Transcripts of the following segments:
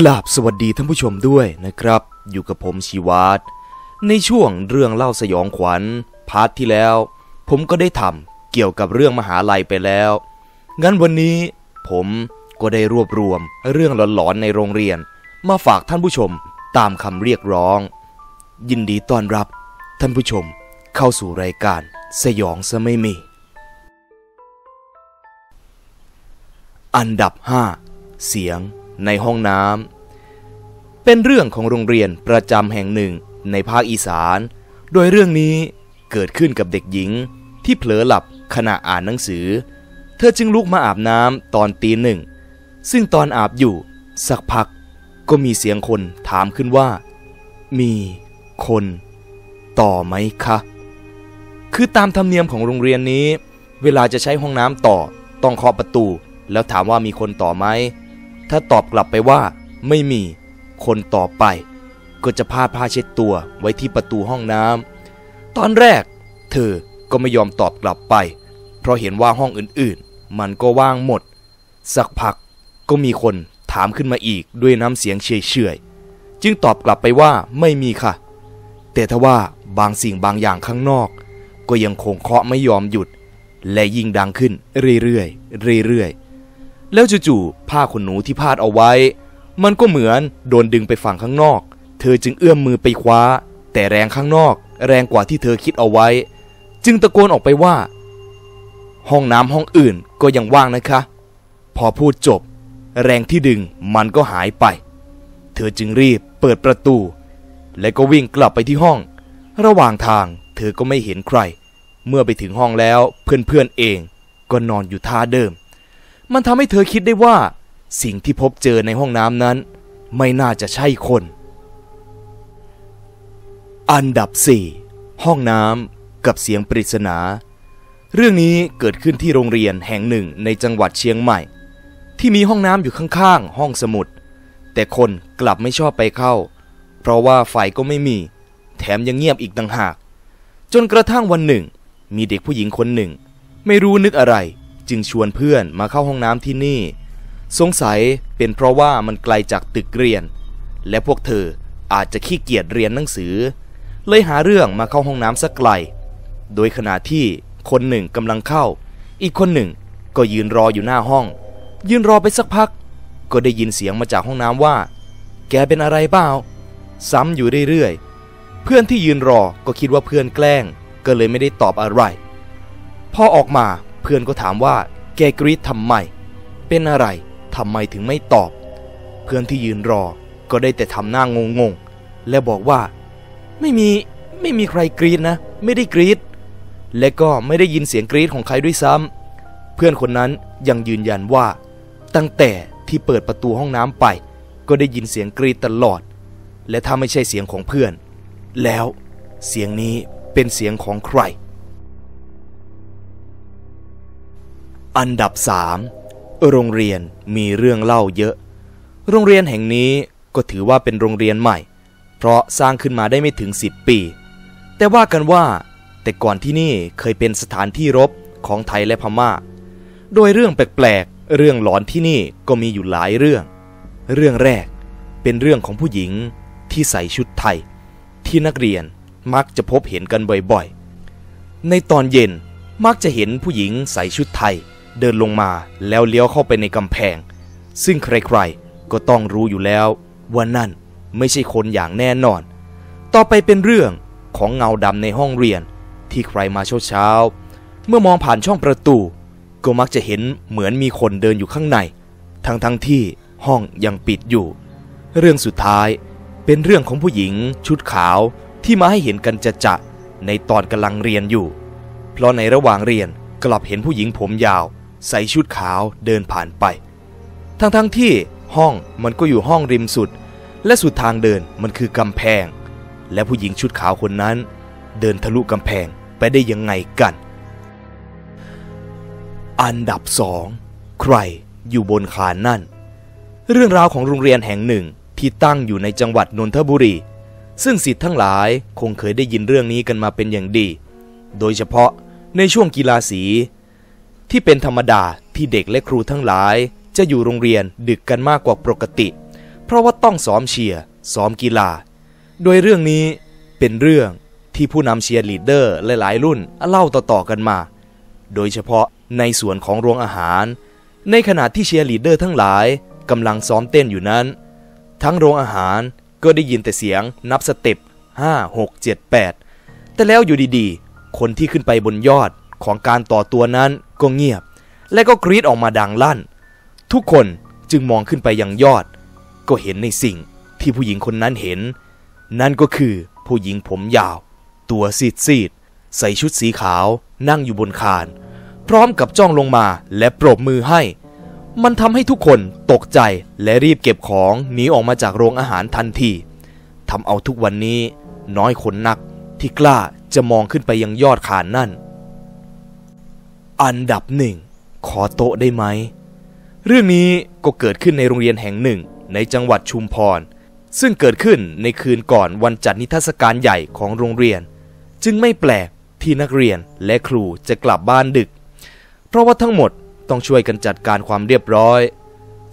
กราบสวัสดีท่านผู้ชมด้วยนะครับ อยู่กับผมชีวาตในช่วงเรื่องเล่าสยองขวัญพาร์ทที่แล้ว ผมก็ได้ทำเกี่ยวกับเรื่องมหาลัยไปแล้ว งั้นวันนี้ผมก็ได้รวบรวมเรื่องหลอนๆในโรงเรียน มาฝากท่านผู้ชมตามคำเรียกร้อง ยินดีต้อนรับท่านผู้ชมเข้าสู่รายการสยองซะไม่มี อันดับ 5 เสียง ในห้องน้ำเป็นเรื่องของโรงเรียนประจำแห่งหนึ่งในภาคอีสาน โดยเรื่องนี้เกิดขึ้นกับเด็กหญิงที่เผลอหลับขณะอ่านหนังสือ เธอจึงลุกมาอาบน้ำตอนตีหนึ่ง ซึ่งตอนอาบอยู่ สักพักก็มีเสียงคนถามขึ้นว่า มีคน ต่อไหมคะ คือตามธรรมเนียมของโรงเรียนนี้ เวลาจะใช้ห้องน้ำต่อต้องเคาะประตู แล้วถามว่ามีคนต่อไหม ถ้าตอบกลับไปว่าไม่มี คนต่อไป ก็จะพาผ้าเช็ดตัวไว้ที่ประตูห้องน้ำตอนแรก เธอก็ไม่ยอมตอบกลับไป เพราะเห็นว่าห้องอื่นๆ มันก็ว่างหมด สักพักก็มีคนถามขึ้นมาอีกด้วยน้ำเสียงเฉยๆจึงตอบกลับไปว่าไม่มีค่ะ แต่ทว่าบางสิ่งบางอย่างข้างนอก ก็ยังคงเคาะไม่ยอมหยุด และยิ่งดังขึ้นเรื่อยๆเรื่อยๆ แล้วจู่ๆผ้าขนหนูที่พาดเอาไว้ มันก็เหมือนโดนดึงไปฝั่งข้างนอก เธอจึงเอื้อมมือไปคว้า แต่แรงข้างนอก แรงกว่าที่เธอคิดเอาไว้ จึงตะโกนออกไปว่า ห้องน้ำห้องอื่นก็ยังว่างนะคะ พอพูดจบ แรงที่ดึงมันก็หายไป เธอจึงรีบเปิดประตู และก็วิ่งกลับไปที่ห้อง ระหว่างทางเธอก็ไม่เห็นใคร เมื่อไปถึงห้องแล้วเพื่อนๆเองก็นอนอยู่ท่าเดิม มันทำให้เธอคิดได้ว่า สิ่งที่พบเจอในห้องน้ำนั้น ไม่น่าจะใช่คน อันดับ 4 ห้องน้ำกับเสียงปริศนา เรื่องนี้เกิดขึ้นที่โรงเรียนแห่งหนึ่งในจังหวัดเชียงใหม่ ที่มีห้องน้ำอยู่ข้างๆ ห้องสมุด แต่คนกลับไม่ชอบไปเข้า เพราะว่าไฟก็ไม่มี แถมยังเงียบอีกต่างหาก จนกระทั่งวันหนึ่ง มีเด็กผู้หญิงคนหนึ่ง ไม่รู้นึกอะไร จึงชวนเพื่อนมาเข้าห้องน้ำที่นี่ สงสัยเป็นเพราะว่ามันไกลจากตึกเรียน และพวกเธออาจจะขี้เกียจเรียนหนังสือ เลยหาเรื่องมาเข้าห้องน้ำสักไกล โดยขณะที่คนหนึ่งกำลังเข้า อีกคนหนึ่งก็ยืนรออยู่หน้าห้อง ยืนรอไปสักพัก ก็ได้ยินเสียงมาจากห้องน้ำว่า แกเป็นอะไรเปล่า ซ้ำอยู่เรื่อยๆ เพื่อนที่ยืนรอก็คิดว่าเพื่อนแกล้ง ก็เลยไม่ได้ตอบอะไร พอออกมา พื่อนก็ถามว่าแกกรีดทำไม เป็นอะไรทำไมถึงไม่ตอบ เพื่อนที่ยืนรอก็ได้แต่ทำหน้างงๆและบอกว่า ไม่มีไม่มีใครกรีดนะ ไม่ได้กรีดและก็ไม่ได้ยินเสียงกรีดของใครด้วยซ้ำเพื่อนคนนั้นยังยืนยันว่า ตั้งแต่ที่เปิดประตูห้องน้ำไป ก็ได้ยินเสียงกรีดตลอด และถ้าไม่ใช่เสียงของเพื่อน แล้วเสียงนี้เป็นเสียงของใคร อันดับ3โรงเรียนมีเรื่องเล่าเยอะ โรงเรียนแห่งนี้ก็ถือว่าเป็นโรงเรียนใหม่ เพราะสร้างขึ้นมาได้ไม่ถึง 10 ปี แต่ว่ากันว่า แต่ก่อนที่นี่เคยเป็นสถานที่รบของไทยและพมา่า โดยเรื่องแปลกๆ เรื่องหลอนที่นี่ก็มีอยู่หลายเรื่อง เรื่องแรกเป็นเรื่องของผู้หญิงที่ใส่ชุดไทย ที่นักเรียนมักจะพบเห็นกันบ่อยๆ ในตอนเย็นมักจะเห็นผู้หญิงใส่ชุดไทย เดินลงมาแล้วเลี้ยวเข้าไปในกำแพง ซึ่งใครๆ ก็ต้องรู้อยู่แล้วว่านั่นไม่ใช่คนอย่างแน่นอน ต่อไปเป็นเรื่องของเงาดำในห้องเรียนที่ใครมาเช้าเช้าๆเมื่อมองผ่านช่องประตู ก็มักจะเห็นเหมือนมีคนเดินอยู่ข้างใน ทั้งๆทที่ห้องยังปิดอยู่ เรื่องสุดท้ายเป็นเรื่องของผู้หญิงชุดขาวที่มาให้เห็นกันจะจะในตอนกำลังเรียนอยู่ เพราะในระหว่างเรียนกลับเห็นผู้หญิงผมยาว ใส่ชุดขาวเดินผ่านไป ทั้งๆทที่ห้องมันก็อยู่ห้องริมสุด และสุดทางเดินมันคือกำแพง และผู้หญิงชุดขาวคนนั้น เดินทะลุกำแพงไปได้ยังไงกัน อันดับสองใครอยู่บนคานนั่น เรื่องราวของโรงเรียนแห่งหนึ่งที่ตั้งอยู่ในจังหวัดนนทบุรี ซึ่งศิษย์ทั้งหลายคงเคยได้ยินเรื่องนี้กันมาเป็นอย่างดี โดยเฉพาะในช่วงกีฬาสี ที่เป็นธรรมดาที่เด็กและครูทั้งหลาย จะอยู่โรงเรียนดึกกันมากกว่าปกติ เพราะว่าต้องซ้อมเชียร์ซ้อมกีฬา โดยเรื่องนี้เป็นเรื่องที่ผู้นำเชียร์ลีดเดอร์หลายๆรุ่นเล่าต่อๆกันมา โดยเฉพาะในส่วนของโรงอาหาร ในขณะที่เชียร์ลีดเดอร์ทั้งหลายกำลังซ้อมเต้นอยู่นั้น ทั้งโรงอาหารก็ได้ยินแต่เสียงนับสเต็ป5 6 7 8 แต่แล้วอยู่ดีๆ คนที่ขึ้นไปบนยอดของการต่อตัวนั้น ก็เงียบ และก็กรี๊ดออกมาดังลั่น ทุกคนจึงมองขึ้นไปยังยอด ก็เห็นในสิ่งที่ผู้หญิงคนนั้นเห็น นั่นก็คือผู้หญิงผมยาว ตัวซีดซีดใส่ชุดสีขาว นั่งอยู่บนคาน พร้อมกับจ้องลงมาและปรบมือให้ มันทำให้ทุกคนตกใจและรีบเก็บของหนีออกมาจากโรงอาหารทันทีทำเอาทุกวันนี้น้อยคนนักที่กล้าจะมองขึ้นไปยังยอดคานนั่น อันดับหนึ่งขอโต๊ะได้ไหม เรื่องนี้ก็เกิดขึ้นในโรงเรียนแห่งหนึ่งในจังหวัดชุมพร ซึ่งเกิดขึ้นในคืนก่อนวันจัดนิทรรศการใหญ่ของโรงเรียน จึงไม่แปลกที่นักเรียนและครูจะกลับบ้านดึก เพราะว่าทั้งหมดต้องช่วยกันจัดการความเรียบร้อย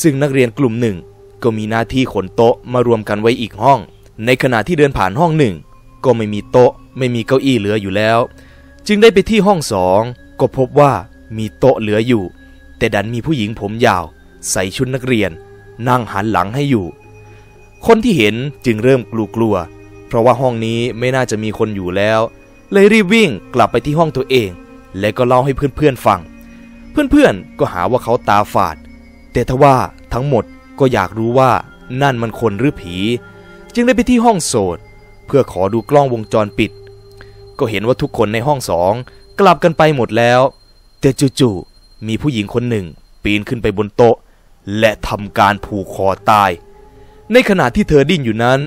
ซึ่งนักเรียนกลุ่มหนึ่งก็มีหน้าที่ขนโต๊ะมารวมกันไว้อีกห้อง ในขณะที่เดินผ่านห้องหนึ่งก็ไม่มีโต๊ะ ไม่มีเก้าอี้เหลืออยู่แล้ว จึงได้ไปที่ห้องสอง ก็พบว่ามีโต๊ะเหลืออยู่ แต่ดันมีผู้หญิงผมยาว ใส่ชุดนักเรียน นั่งหันหลังให้อยู่ คนที่เห็นจึงเริ่มกลัวๆเพราะว่าห้องนี้ไม่น่าจะมีคนอยู่แล้ว เลยรีบวิ่งกลับไปที่ห้องตัวเอง และก็เล่าให้เพื่อนๆฟัง เพื่อนๆก็หาว่าเขาตาฝาด แต่ทว่าทั้งหมดก็อยากรู้ว่านั่นมันคนหรือผี จึงได้ไปที่ห้องโสดเพื่อขอดูกล้องวงจรปิด ก็เห็นว่าทุกคนในห้องสอง กลับกันไปหมดแล้ว แต่จู่ๆมีผู้หญิงคนหนึ่ง ปีนขึ้นไปบนโต๊ะ และทำการผูกคอตาย ในขณะที่เธอดิ้นอยู่นั้น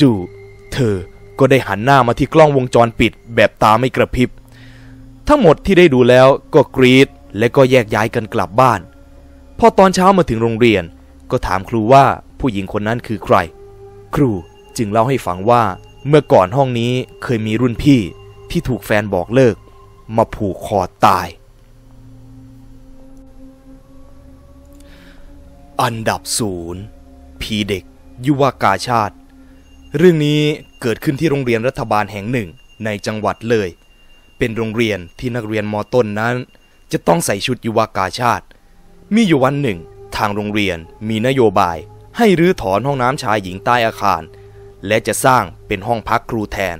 จู่ๆเธอก็ได้หันหน้ามาที่กล้องวงจรปิดแบบตาไม่กระพริบ ทั้งหมดที่ได้ดูแล้วก็กรีดและก็แยกย้ายกันกลับบ้าน พอตอนเช้ามาถึงโรงเรียน ก็ถามครูว่าผู้หญิงคนนั้นคือใคร ครูจึงเล่าให้ฟังว่าเมื่อก่อนห้องนี้เคยมีรุ่นพี่ที่ถูกแฟนบอกเลิก มาผูกคอตาย อันดับศูนย์ผีเด็ก ยุวากาชาติ เรื่องนี้เกิดขึ้นที่โรงเรียนรัฐบาลแห่งหนึ่งในจังหวัดเลย เป็นโรงเรียนที่นักเรียนมต้นนั้น จะต้องใส่ชุดยุวากาชาติ มีอยู่วันหนึ่ง ทางโรงเรียนมีนโยบาย ให้รื้อถอนห้องน้ำชายหญิงใต้อาคาร และจะสร้างเป็นห้องพักครูแทน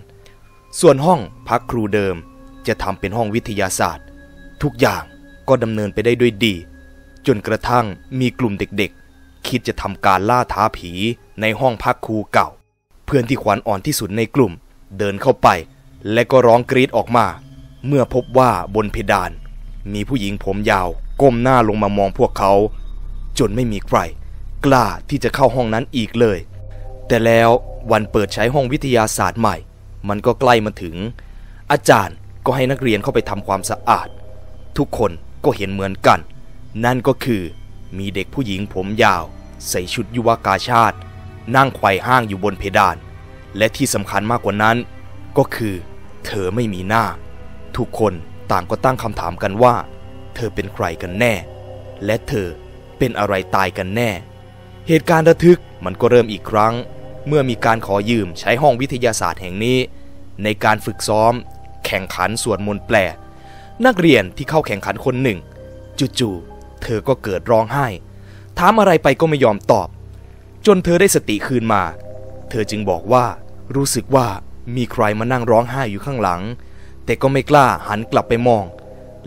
ส่วนห้องพักครูเดิม จะทำเป็นห้องวิทยาศาสตร์ ทุกอย่างก็ดำเนินไปได้ด้วยดี จนกระทั่งมีกลุ่มเด็กๆ คิดจะทำการล่าท้าผีในห้องพักครูเก่า เพื่อนที่ขวัญอ่อนที่สุดในกลุ่ม เดินเข้าไป และก็ร้องกรีดออกมา เมื่อพบว่าบนเพดาน มีผู้หญิงผมยาว ก้มหน้าลงมามองพวกเขา จนไม่มีใคร กล้าที่จะเข้าห้องนั้นอีกเลย แต่แล้ววันเปิดใช้ห้องวิทยาศาสตร์ใหม่ มันก็ใกล้มาถึง อาจารย์ ก็ให้นักเรียนเข้าไปทำความสะอาด ทุกคนก็เห็นเหมือนกัน นั่นก็คือมีเด็กผู้หญิงผมยาว ใส่ชุดยุวกาชาติ นั่งไขว่ห้างอยู่บนเพดาน และที่สำคัญมากกว่านั้น ก็คือ เธอไม่มีหน้า ทุกคนต่างก็ตั้งคำถามกันว่า เธอเป็นใครกันแน่ และเธอเป็นอะไรตายกันแน่ เหตุการณ์ระทึกมันก็เริ่มอีกครั้ง เมื่อมีการขอยืมใช้ห้องวิทยาศาสตร์แห่งนี้ ในการฝึกซ้อม ข่งขันสวดมนต์แปล นักเรียนที่เข้าแข่งขันคนหนึ่ง จู่ๆเธอก็เกิดร้องไห้ ถามอะไรไปก็ไม่ยอมตอบ จนเธอได้สติคืนมา เธอจึงบอกว่า รู้สึกว่ามีใครมานั่งร้องไห้อยู่ข้างหลัง แต่ก็ไม่กล้าหันกลับไปมอง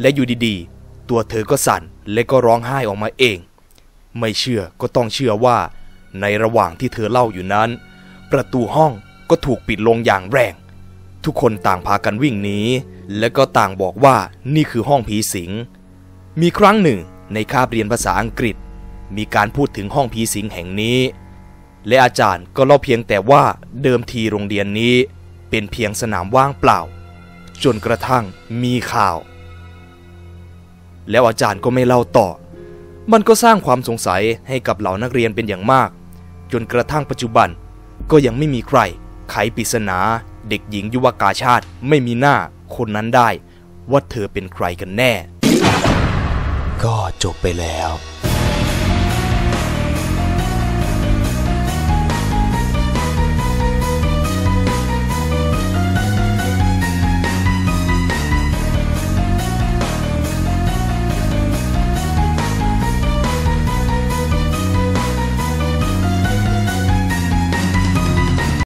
และอยู่ดีๆ ตัวเธอก็สั่นและก็ร้องไห้ออกมาเอง ไม่เชื่อก็ต้องเชื่อว่า ในระหว่างที่เธอเล่าอยู่นั้น ประตูห้องก็ถูกปิดลงอย่างแรง ทุกคนต่างพากันวิ่งหนีและก็ต่างบอกว่านี่คือห้องผีสิง มีครั้งหนึ่งในคาบเรียนภาษาอังกฤษ มีการพูดถึงห้องผีสิงแห่งนี้ และอาจารย์ก็เล่าเพียงแต่ว่าเดิมทีโรงเรียนนี้ เป็นเพียงสนามว่างเปล่า จนกระทั่งมีข่าว แล้วอาจารย์ก็ไม่เล่าต่อ มันก็สร้างความสงสัยให้กับเหล่านักเรียนเป็นอย่างมาก จนกระทั่งปัจจุบันก็ยังไม่มีใครไขปริศนา เด็กหญิงยุวกาชาติไม่มีหน้าคนนั้นได้ ว่าเธอเป็นใครกันแน่ ก็จบไปแล้ว